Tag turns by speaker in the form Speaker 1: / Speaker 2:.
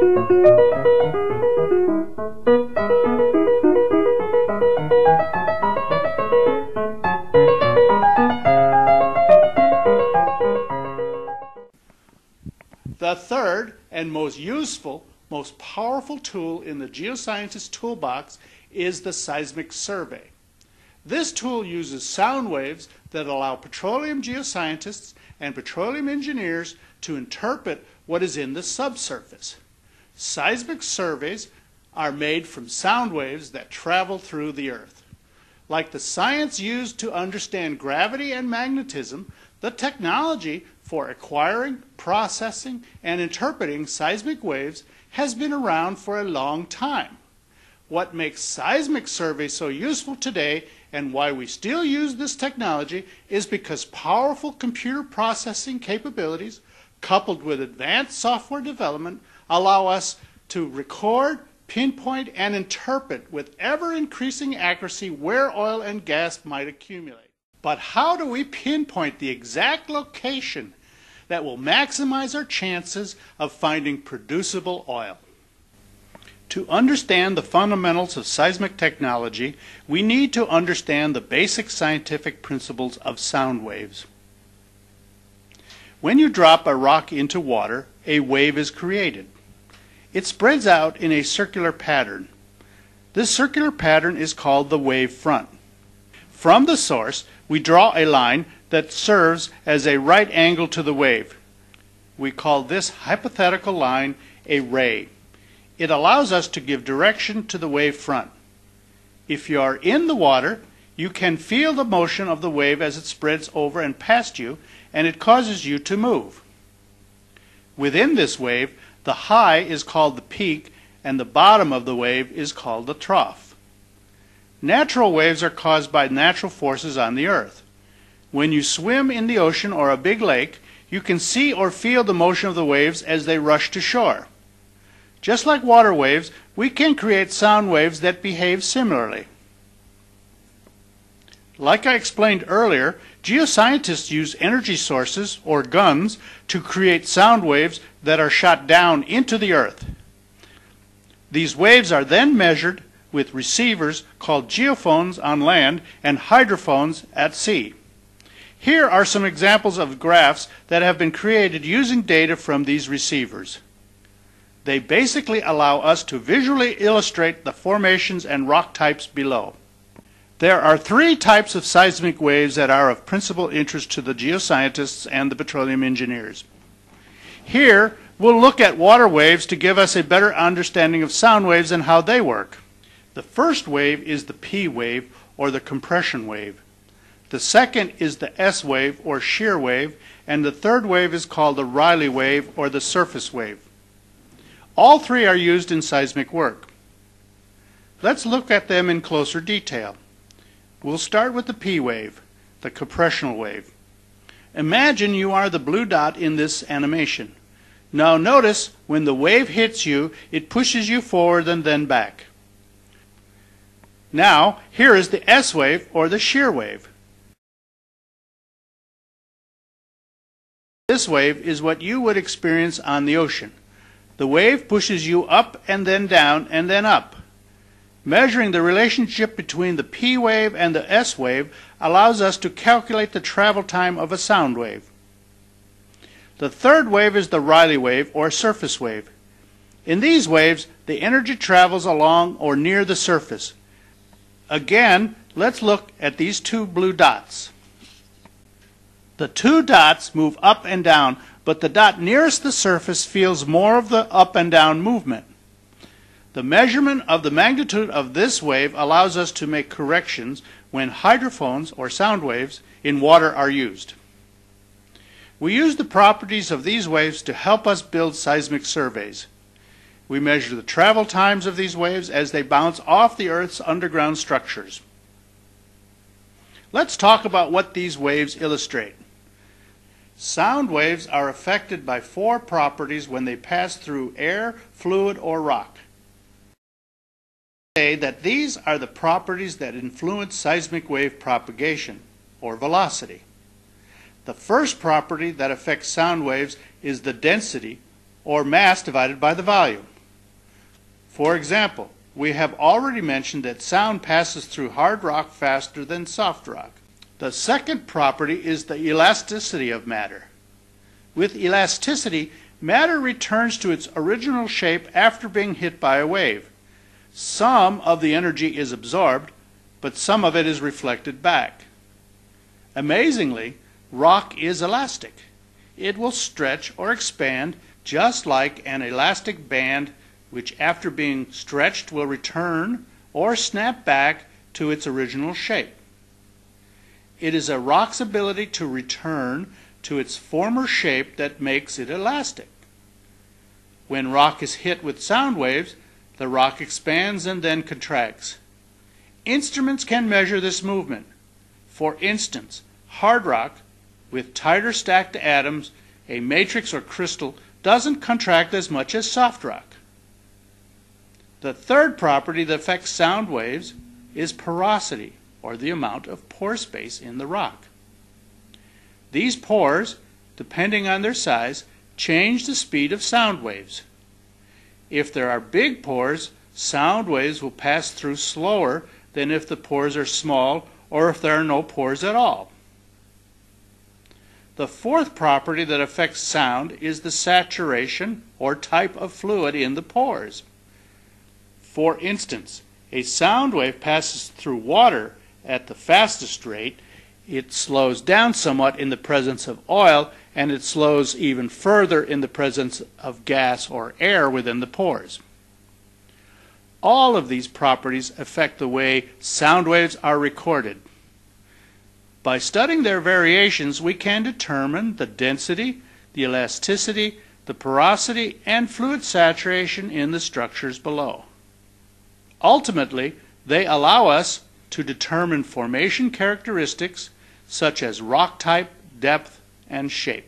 Speaker 1: The third and most useful, most powerful tool in the geoscientist toolbox is the seismic survey. This tool uses sound waves that allow petroleum geoscientists and petroleum engineers to interpret what is in the subsurface. Seismic surveys are made from sound waves that travel through the earth. Like the science used to understand gravity and magnetism, the technology for acquiring, processing, and interpreting seismic waves has been around for a long time. What makes seismic surveys so useful today and why we still use this technology is because powerful computer processing capabilities coupled with advanced software development allow us to record, pinpoint, and interpret with ever increasing accuracy where oil and gas might accumulate. But how do we pinpoint the exact location that will maximize our chances of finding producible oil? To understand the fundamentals of seismic technology, we need to understand the basic scientific principles of sound waves. When you drop a rock into water, a wave is created. It spreads out in a circular pattern. This circular pattern is called the wave front. From the source, we draw a line that serves as a right angle to the wave. We call this hypothetical line a ray. It allows us to give direction to the wave front. If you are in the water, you can feel the motion of the wave as it spreads over and past you, and it causes you to move. Within this wave, the high is called the peak, and the bottom of the wave is called the trough. Natural waves are caused by natural forces on the earth. When you swim in the ocean or a big lake, you can see or feel the motion of the waves as they rush to shore. Just like water waves, we can create sound waves that behave similarly. Like I explained earlier, geoscientists use energy sources, or guns, to create sound waves that are shot down into the earth. These waves are then measured with receivers called geophones on land and hydrophones at sea. Here are some examples of graphs that have been created using data from these receivers. They basically allow us to visually illustrate the formations and rock types below. There are three types of seismic waves that are of principal interest to the geoscientists and the petroleum engineers. Here, we'll look at water waves to give us a better understanding of sound waves and how they work. The first wave is the P wave, or the compression wave. The second is the S wave, or shear wave, and the third wave is called the Rayleigh wave, or the surface wave. All three are used in seismic work. Let's look at them in closer detail. We'll start with the P wave, the compressional wave. Imagine you are the blue dot in this animation. Now notice when the wave hits you, it pushes you forward and then back. Now, here is the S wave or the shear wave. This wave is what you would experience on the ocean. The wave pushes you up and then down and then up. Measuring the relationship between the P wave and the S wave allows us to calculate the travel time of a sound wave. The third wave is the Rayleigh wave or surface wave. In these waves, the energy travels along or near the surface. Again, let's look at these two blue dots. The two dots move up and down, but the dot nearest the surface feels more of the up and down movement. The measurement of the magnitude of this wave allows us to make corrections when hydrophones or sound waves in water are used. We use the properties of these waves to help us build seismic surveys. We measure the travel times of these waves as they bounce off the Earth's underground structures. Let's talk about what these waves illustrate. Sound waves are affected by four properties when they pass through air, fluid, or rock say that these are the properties that influence seismic wave propagation, or velocity. The first property that affects sound waves is the density, or mass divided by the volume. For example, we have already mentioned that sound passes through hard rock faster than soft rock. The second property is the elasticity of matter. With elasticity, matter returns to its original shape after being hit by a wave. Some of the energy is absorbed, but some of it is reflected back. Amazingly, rock is elastic. It will stretch or expand just like an elastic band which after being stretched will return or snap back to its original shape. It is a rock's ability to return to its former shape that makes it elastic. When rock is hit with sound waves, the rock expands and then contracts. Instruments can measure this movement. For instance, hard rock, with tighter stacked atoms, a matrix or crystal, doesn't contract as much as soft rock. The third property that affects sound waves is porosity, or the amount of pore space in the rock. These pores, depending on their size, change the speed of sound waves. If there are big pores, sound waves will pass through slower than if the pores are small or if there are no pores at all. The fourth property that affects sound is the saturation or type of fluid in the pores. For instance, a sound wave passes through water at the fastest rate, it slows down somewhat in the presence of oil, and it slows even further in the presence of gas or air within the pores. All of these properties affect the way sound waves are recorded. By studying their variations, we can determine the density, the elasticity, the porosity, and fluid saturation in the structures below. Ultimately, they allow us to determine formation characteristics such as rock type, depth, and shape.